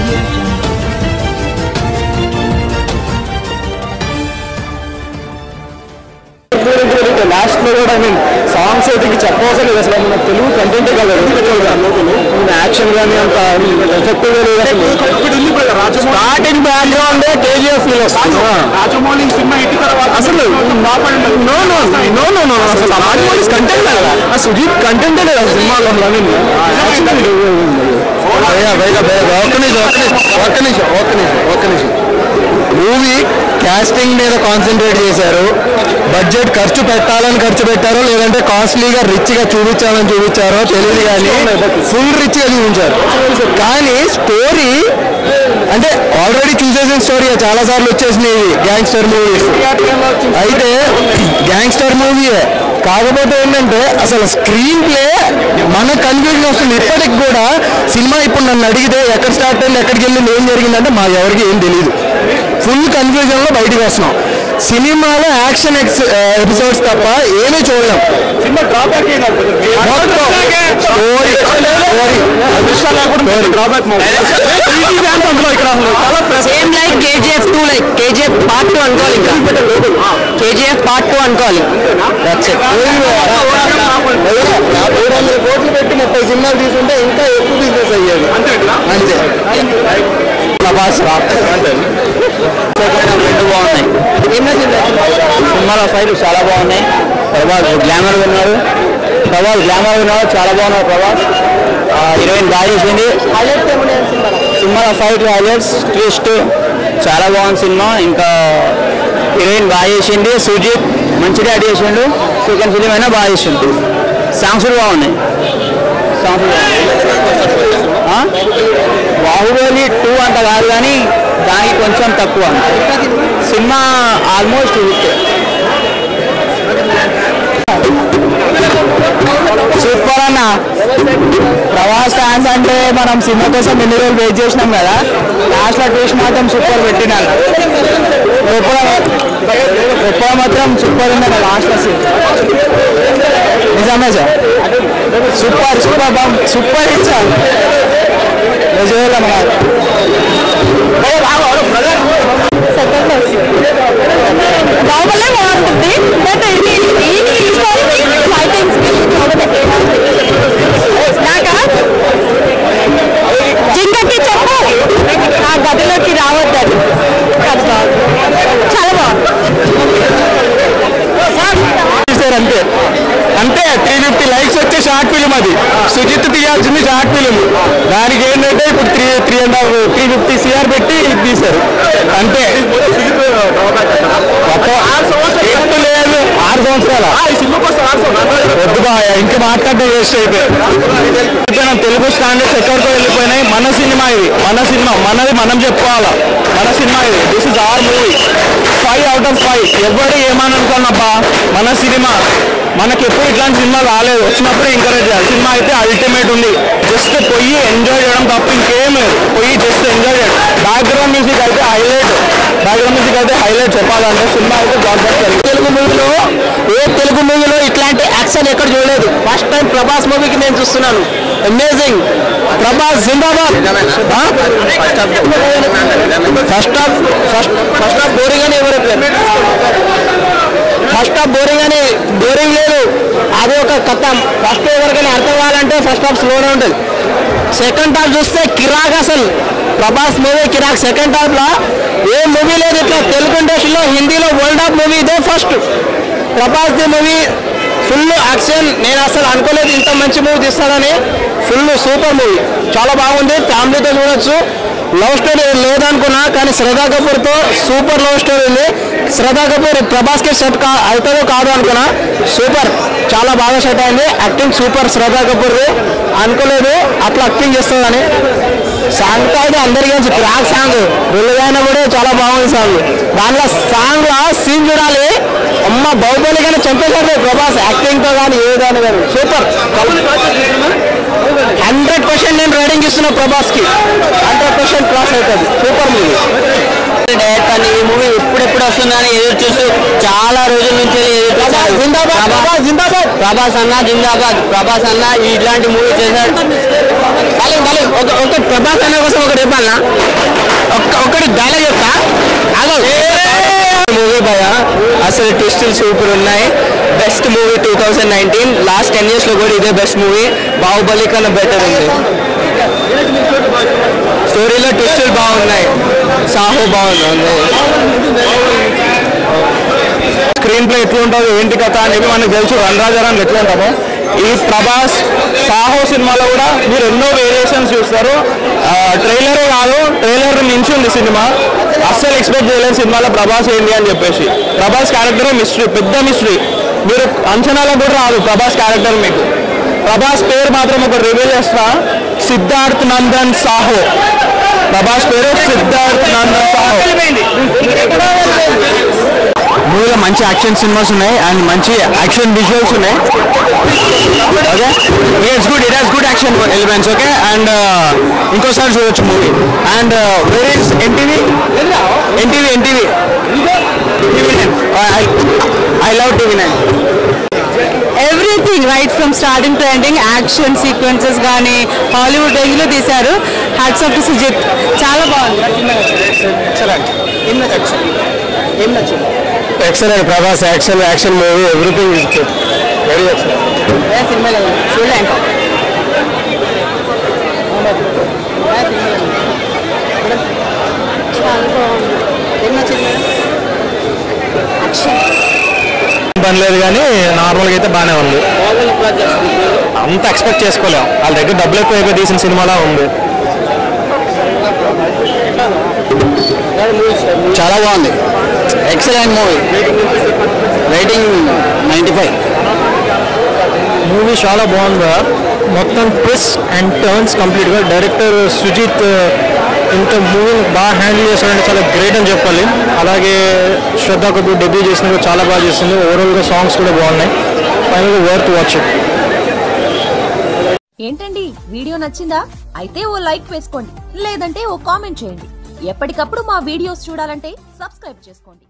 audio jungle. లాస్ట్లో కూడా I mean songs అయితే చెప్పవసరం లేదు. అసలు మన తెలుగు కంటెంటే కదా. యాక్షన్ కానీ అంత effective starting background KGF feel వస్తుంది. అసలు no no no no no అసలు రాజమౌళి కంటెంట్ కదా. సుజీత్ కంటెంటే లేదు సినిమాలో భయ్యా భయ్యా భయ్యా ఒక్క నిమిషం ఒక్క నిమిషం ఒక్క నిమిషం ఒక్క నిమిషం మూవీ కాస్టింగ్ మీద కాన్సన్ట్రేట్ చేశారు. బడ్జెట్ ఖర్చు పెట్టాలని ఖర్చు పెట్టారో లేదంటే కాస్ట్లీగా రిచ్గా చూపించాలని చూపించారో తెలియదు కానీ ఫుల్ రిచ్గా చూపించారు. కానీ స్టోరీ అంటే ఆల్రెడీ చూసేసిన స్టోరీ చాలా సార్లు వచ్చేసినాయి గ్యాంగ్స్టర్ మూవీస్ అయితే గ్యాంగ్స్టర్ మూవీయే కాకపోతే ఏంటంటే అసలు స్క్రీన్ ప్లే మనకు కన్ఫ్యూజన్ వస్తుంది. ఇప్పటికి కూడా సినిమా ఇప్పుడు నన్ను అడిగితే ఎక్కడ స్టార్ట్ అయింది ఎక్కడికి వెళ్ళింది ఏం జరిగిందంటే మా ఎవరికి ఏం తెలియదు ఫుల్ కన్ఫ్యూజన్లో బయటకు వస్తున్నాం. సినిమాలో యాక్షన్ ఎపిసోడ్స్ తప్ప ఏమీ చూడలేం సినిమా డ్రాబ్యాక్ ఏం కాదు మొత్తం story, story. Drawback same like KGF two like KGF part two అనుకోవాలి ఇంకా కేజీఎఫ్ పార్ట్ టూ అనుకోవాలి That's it. మూడు వందల కోట్లు పెట్టి ముప్పై సినిమాలు తీసుకుంటే ఇంకా ఎక్కువ బిజినెస్ అయ్యేది అంతే ప్రభాస్ రెండు బాగున్నాయి సినిమాలో ఫైట్లు చాలా బాగున్నాయి. ప్రభాస్ గ్లామర్ ఉన్నాడు ప్రభాస్ గ్లామర్ ఉన్నాడు చాలా బాగున్నాడు ప్రభాస్. హీరోయిన్ బాగా చేసింది. సినిమాలో ఫైట్ హైలైట్స్ ట్విస్ట్ చాలా బాగుంది సినిమా. ఇంకా హీరోయిన్ బాగా చేసింది సుజిత్ మంచిగా యాడ్ చేసిండు. సెకండ్ ఫిలిం అయినా బాగా చేసిండు. సాంగ్స్ కూడా బాగున్నాయి. సాంగ్స్ బాగున్నాయి. బాహుబలి టూ అంత కాదు కానీ దానికి కొంచెం తక్కువ. సినిమా ఆల్మోస్ట్ సూపర్ అన్న. ప్రవాస్ ఫ్యాన్స్ అంటే మనం సినిమా కోసం ఎన్ని రోజులు వెయిట్ చేసినాం కదా? లాస్ట్లో మాత్రం సూపర్ పెట్టినాను ఎప్పుడు మాత్రం సూపర్ ఉందన్న లాస్ట్లో నిజమే sir. Super super bam super hit sir. నిజమే మన బాహుబలే బాగుంటుంది బట్ ఇది ఈ స్టోరీ ఫైటింగ్స్ నాకా జింకకి చెప్పు నా గదిలోకి రావద్దని కష్టం చాలా బాగుంది సార్ అంతే అంతే త్రీ ఫిఫ్టీ లైక్స్ వచ్చే షార్ట్ ఫిలిం అది సుజిత్ తీయాల్సింది షార్ట్ ఫిలిం దానికి ఏంటంటే ఇప్పుడు three and half three fifty CR పెట్టి ఇది తీశారు అంతే. మొత్తం ఎత్తు లేదు. ఆరు సంవత్సరాల? వద్దు బాయ్ ఇంకా మాట్లాడడం వేస్ట్ అయిపోయి తెలుగు స్టాండర్డ్స్ ఎక్కడికో వెళ్ళిపోయినాయి. మన సినిమా ఇది. మన సినిమా. మనది మనం చెప్పుకోవాలా? మన సినిమా ఇది. This is our movie five out of five ఎవరు ఏమని అనుకోనబ్బా మన సినిమా. మనకి ఎప్పుడు ఇట్లాంటి సినిమా రాలేదు. వచ్చినప్పుడు ఎంకరేజ్ చేయాలి. సినిమా అయితే అల్టిమేట్ ఉంది. జస్ట్ పోయి ఎంజాయ్ చేయడం తప్ప ఇంకేం లేదు పోయి జస్ట్ ఎంజాయ్ చేయడం బ్యాక్గ్రౌండ్ మ్యూజిక్ అయితే హైలైట్ మ్యూజిక్ అయితే హైలైట్ చెప్పాలంటే సినిమా అయితే బస్టర్ తెలుగు మూవీలో ఏ తెలుగు మూవీలో ఇట్లాంటి యాక్షన్ ఎక్కడ చూడలేదు? ఫస్ట్ టైం ప్రభాస్ మూవీకి నేను చూస్తున్నాను. అమేజింగ్ ప్రభాస్ జిందాబాద్. First half first first half boring అని ఎవరు ఫస్ట్ హాఫ్ బోరింగ్ అని బోరింగ్ లేదు. అది ఒక కథ. ఫస్ట్ ఎవరికైనా అర్థం కావాలంటే ఫస్ట్ హాఫ్ స్లోనే ఉంటుంది. సెకండ్ హాఫ్ చూస్తే కిరాక్ అసలు. ప్రభాస్ మూవీ కిరాక్. సెకండ్ హాఫ్లో ఏ మూవీ లేదు ఇట్లా తెలుగు ఇండస్ట్రీలో హిందీలో వరల్డ్ ఆఫ్ మూవీ ఇదే first Prabhas the movie full action నేను అసలు అనుకోలేదు ఇంత మంచి మూవీ తీస్తానని. ఫుల్ సూపర్ మూవీ చాలా బాగుంది. ఫ్యామిలీతో చూడొచ్చు. లవ్ స్టోరీ లేదనుకున్నా కానీ శ్రద్ధా కపూర్తో సూపర్ లవ్ స్టోరీ ఉంది. శ్రద్ధా కపూర్ ప్రభాస్కి సెట్ కా అవుతుందో కాదు అనుకున్నా. సూపర్. చాలా బాగా సెట్ అయింది. యాక్టింగ్ సూపర్ శ్రద్ధా కపూర్ అనుకోలేదు. అట్లా యాక్టింగ్ చేస్తుందని. సాంగ్ అయితే అందరికీ తెలుసు క్రాక్ సాంగ్. రిలీజ్ కూడా చాలా బాగుంది సాంగ్. దాంట్లో సాంగ్ సీన్ చూడాలి. అమ్మ బాహుబలి కానీ చంపేశారు ప్రభాస్. యాక్టింగ్తో కానీ ఏ దాని కానీ సూపర్. హండ్రెడ్ పర్సెంట్ నేను రైడింగ్ ఇస్తున్నా ప్రభాస్కి హండ్రెడ్ పర్సెంట్ క్లాస్ అవుతుంది. Super movie. ఈ మూవీ ఎప్పుడెప్పుడు వస్తుందని ఎదురు చూస్తూ చాలా రోజుల నుంచి ప్రభాస్ అన్న జిందాబాద్ ప్రభాస్ అన్న ఇట్లాంటి మూవీ చేశాడు. కలీం కలీం ఒక ఒక ప్రభాస్ అన్న కోసం ఒకటి ఒక్క ఒకటి డైలాగ్ చెప్తా. మూవీ భయ అసలు ట్విస్టులు సూపర్ ఉన్నాయి. Best movie two thousand nineteen last ten ఇయర్స్లో కూడా ఇదే బెస్ట్ మూవీ బాహుబలి కన్నా బెటర్ ఉంది. స్టోరీలో ట్విస్టులు బాగున్నాయి. సాహో బాగుంది స్క్రీన్ ప్లే ఎట్లా ఏంటి కథ అనేది మనకు తెలుసు. రణరాజారాన్ని ఎట్లా ఈ ప్రభాస్ సాహో సినిమాలో కూడా మీరు ఎన్నో వేరియేషన్స్ చూస్తారు. ట్రైలర్ కాదు ట్రైలర్ నుంచి ఉంది సినిమా. అస్సలు ఎక్స్పెక్ట్ చేయలేని సినిమాలో ప్రభాస్ ఏంటి అని చెప్పేసి. ప్రభాస్ క్యారెక్టర్ మిస్టరీ పెద్ద మిస్టరీ మీరు అంచనాలో కూడా రాదు ప్రభాస్ క్యారెక్టర్ మీకు. ప్రభాస్ పేరు మాత్రం ఒక రివీల్ చేస్తా. సిద్ధార్థ్ నందన్ సాహో. ప్రభాస్ పేరు సిద్ధార్థ్ మూవీలో మంచి యాక్షన్ సినిమాస్ ఉన్నాయి అండ్ మంచి యాక్షన్ విజువల్స్ ఉన్నాయి. Okay it's good it has good action elements okay and ఇంకోసారి చూడొచ్చు movie and where is NTV NTV NTV I love TV nine right from starting to ending action sequences కానీ Hollywood రేంజ్లో తీశారు. Hats off to Sujeeth చాలా బాగుంది. Excellent Prabhas action action movie everything very excellent పని లేదు కానీ నార్మల్గా అయితే బాగానే ఉంది. అంత ఎక్స్పెక్ట్ చేసుకోలేం. వాళ్ళ దగ్గర డబ్బులు ఎక్కువ అయిపోయి తీసిన సినిమాలా ఉంది. చాలా బాగుంది. Excellent movie rating ninety five movie చాలా బాగుంది మొత్తం ట్విస్ట్ అండ్ టర్న్స్ కంప్లీట్గా డైరెక్టర్ సుజిత్ ఇంత మూవీని బాగా హ్యాండిల్ చేశాడంటే చాలా గ్రేట్ అని చెప్పాలి. అలాగే శ్రద్ధ కపూర్ డెబ్యూ చేసినప్పుడు చాలా బాగా చేసింది. ఓవరాల్గా సాంగ్స్ కూడా బాగున్నాయి. ఫైనల్గా వర్త్ వాచ్ ఏంటండి? వీడియో నచ్చిందా? అయితే ఓ లైక్ వేసుకోండి. లేదంటే ఓ కామెంట్ చేయండి. ఎప్పటికప్పుడు మా వీడియోస్ చూడాలంటే సబ్స్క్రైబ్ చేసుకోండి.